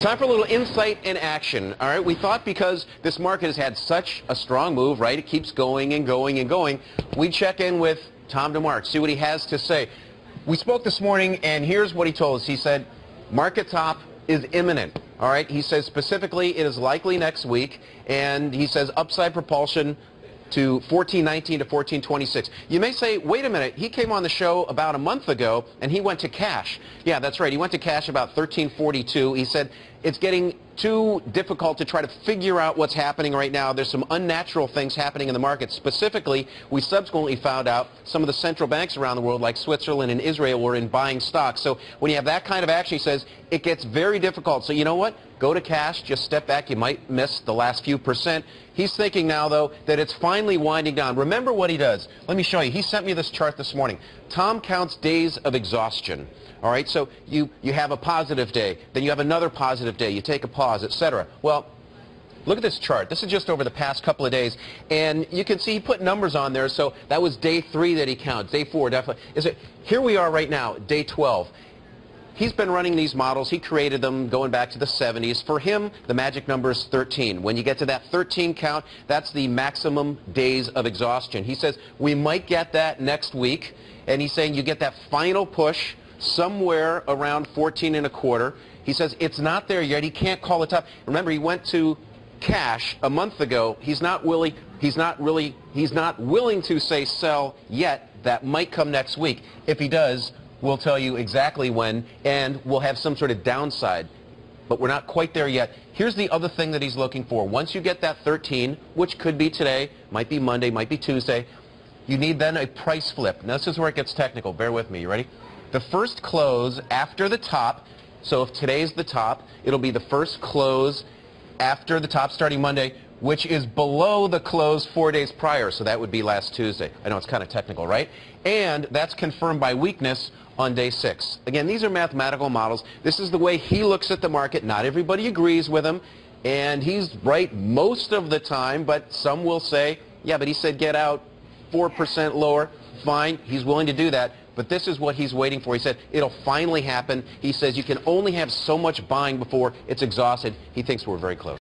Time for a little insight and action. All right, we thought because this market has had such a strong move, right? It keeps going and going and going. We check in with Tom DeMark, see what he has to say. We spoke this morning, and here's what he told us. He said, market top is imminent. All right, he says specifically it is likely next week, and he says upside propulsion to 1419 to 1426. You may say, wait a minute, he came on the show about a month ago and he went to cash. Yeah, that's right. He went to cash about 1342. He said it's getting too difficult to try to figure out what's happening right now. There's some unnatural things happening in the market. Specifically, we subsequently found out some of the central banks around the world, like Switzerland and Israel, were in buying stocks. So when you have that kind of action, he says, it gets very difficult. So you know what? Go to cash, just step back. You might miss the last few percent. He's thinking now, though, that it's finally winding down. Remember what he does. Let me show you. He sent me this chart this morning. Tom counts days of exhaustion. All right, so you, you have a positive day, then you have another positive day, you take a pause, etc. Well, look at this chart. This is just over the past couple of days, and you can see he put numbers on there, so that was day three that he counts, day four, definitely. Is it, here we are right now, day 12. He's been running these models. He created them going back to the 70s. For him, the magic number is 13. When you get to that 13 count, that's the maximum days of exhaustion. He says we might get that next week, and he's saying you get that final push somewhere around 14 and a quarter. He says it's not there yet. He can't call it up. Remember, he went to cash a month ago. He's not willing. He's not really. He's not willing to say sell yet. That might come next week. If he does, we'll tell you exactly when, and we'll have some sort of downside. But we're not quite there yet. Here's the other thing that he's looking for. Once you get that 13, which could be today, might be Monday, might be Tuesday, you need then a price flip. Now, this is where it gets technical. Bear with me. You ready? the first close after the top. So if today's the top, it'll be the first close after the top starting Monday, which is below the close four days prior. So that would be last Tuesday. I know it's kind of technical, right? And that's confirmed by weakness on day six. Again, these are mathematical models. This is the way he looks at the market. Not everybody agrees with him. And he's right most of the time, but some will say, yeah, but he said get out 4% lower. Fine, he's willing to do that. But this is what he's waiting for. He said it'll finally happen. He says you can only have so much buying before it's exhausted. He thinks we're very close.